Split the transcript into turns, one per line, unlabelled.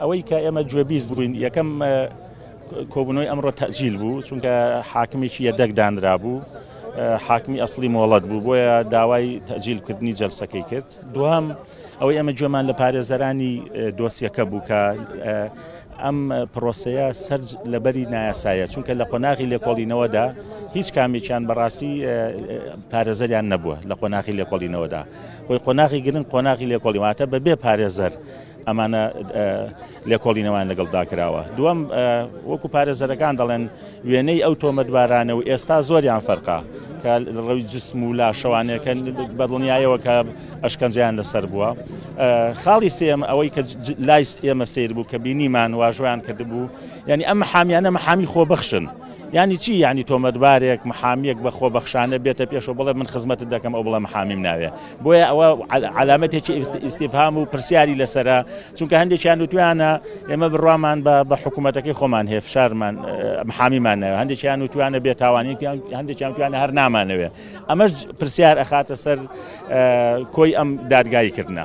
ئەوەی کە ئێمە گوێبیست بووین یەکەم کۆبنەوەی ئەمڕۆ تەجیل بوو چونکە حاکمێکی یەدەک دانرا بوو حاکمی ئەسلی مۆڵەت بوو بۆیە داوای تەجیلکردنی جەلسەکەی کرد دوام ئەوەی ئەمە گوێمان لە پارێزەرانی دۆسیەکە بوو کە ئەم پرۆسەیە سەرج لەبەری نایاسایە چونکە لە قۆناغی لێکۆڵینەوەدا هیچ کامێکیان بەڕاستی پارێزەریان نەبووە لە قۆناغی لێکۆڵینەوەدا خۆی قۆناغی گرنگ قۆناغی لێکۆڵی واتە بە بێ پارێزەر ئەمانە لێکۆڵینەوەیان لەگەڵدا کراوە دووەم وەکو پارێزەرەکان دەڵێن وێنەی ئەو تۆمەتبارانە و ئێستا زۆریان فەرقا کە ڕەوی جسم و لاشەوانەکە بەدڵنیایەوە کە ئەشکەنجیان لەسەر بووە خاڵی سێم ئەوەی کە لای ئێمە سیر بوو کە بینیمان واژۆیان کردبوو یعنی ئەم حامیانە محامی خۆبەخشن یانی چی یانی تۆمەتبارێک محامیەک بە خۆ بەخشانە بێتە پێشەوە بڵێ من خزمەتت دەکەم ئەو بڵێ محامیم ناوێ بۆیە ئەوە علامەتێکی ئیسیفهام و پرسیاری لەسرە چونکە هەندێکیان وتویانە ئێمە بڕوامان بە بە حکوومەتەکەی خۆمان هەیە فشارمان محامیمان ناوێ هەندێکیان وتویانە بێتاوانی هەندێکیان توانە هەر نامانەوێ ئەمەش پرسیار ئەخاتە سەر کۆی ئەم دادگایی کردە.